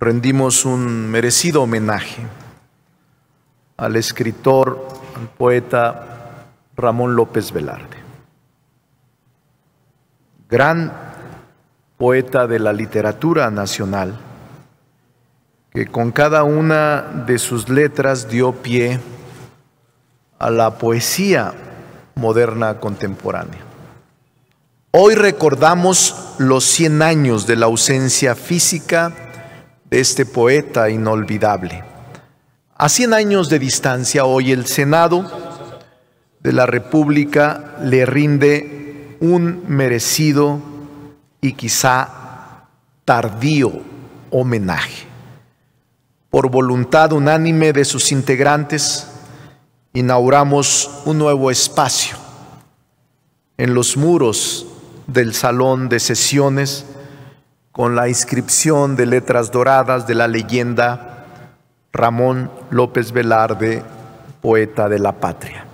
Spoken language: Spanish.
rendimos un merecido homenaje al escritor, al poeta Ramón López Velarde. Gran poeta de la literatura nacional, que con cada una de sus letras dio pie a la poesía moderna contemporánea. Hoy recordamos los 100 años de la ausencia física de este poeta inolvidable. A 100 años de distancia, hoy el Senado de la República le rinde un merecido y quizá tardío homenaje. Por voluntad unánime de sus integrantes, inauguramos un nuevo espacio en los muros del salón de sesiones con la inscripción de letras doradas de la leyenda Ramón López Velarde, poeta de la patria.